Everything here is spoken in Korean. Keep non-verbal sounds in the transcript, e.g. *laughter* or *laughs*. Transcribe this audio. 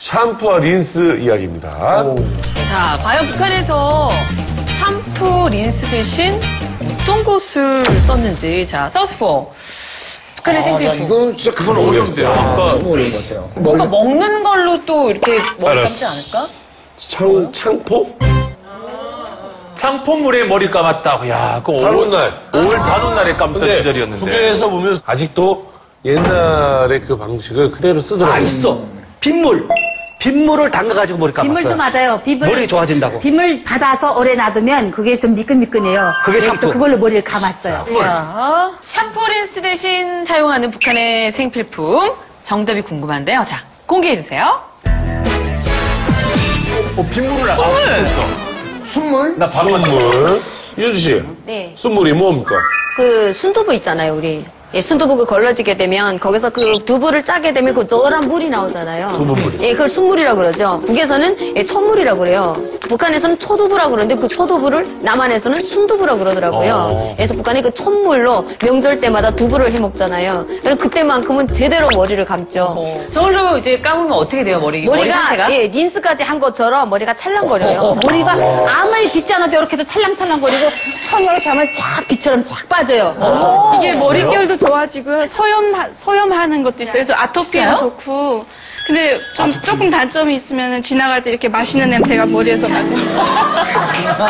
샴푸와 린스 이야기입니다. 자, 과연 북한에서 샴푸, 린스 대신 어떤 것을 썼는지. 자, 사우스포. 북한의 아, 야, 생필품. 이건 진짜 그건 어려운데요. 아까 너무 어려운 것 같아요. 뭔가 먹는 걸로 또 이렇게 머리 감지. 않을까? 창, 창포? 창포물에 머리 감았다. 야, 그 다른 날. 5월 다른 날에 감던 근데 시절이었는데. 국외에서 보면 아직도 옛날의 그 방식을 그대로 쓰더라고요. 아, 있어. 빗물. 빗물을 담가가지고 머리 감았어요. 빗물도 맞아요. 빗물, 머리 좋아진다고. 빗물 받아서 오래 놔두면 그게 좀 미끈미끈해요. 그게 샴푸. 그걸로 머리를 감았어요. 자, 샴푸, 린스 대신 사용하는 북한의 생필품. 정답이 궁금한데요. 자, 공개해 주세요. 어, 빗물을 안 순물? 나 바로 맞 순물. 이현주 씨, 네. 순물이 뭡니까? 그 순두부 있잖아요, 우리. 예, 순두부 그 걸러지게 되면 거기서 그 두부를 짜게 되면 그 노란 물이 나오잖아요. 두부물이. 예, 그걸 순물이라고 그러죠. 북에서는 예, 초물이라고 그래요. 북한에서는 초두부라고 그러는데 그 초두부를 남한에서는 순두부라고 그러더라고요. 어. 그래서 북한이 그 촛물로 명절 때마다 두부를 해 먹잖아요. 그럼 그때만큼은 제대로 머리를 감죠. 저걸로 이제 감으면 어떻게 돼요, 머리? 머리 머리가 상태가? 예, 린스까지 한 것처럼 머리가 찰랑거려요. 머리가 아무리 빛지 않아도 이렇게 해도 찰랑찰랑거리고 손 이렇게 하면 쫙 빛처럼 쫙 빠져요. 이게 머릿결도 좋아지고요. 소염, 소염하는 것도 있어요. 그래서 아토피에도 좋고. 근데 좀 조금 단점이 있으면 지나갈 때 이렇게 맛있는 냄새가 머리에서 나죠. *laughs*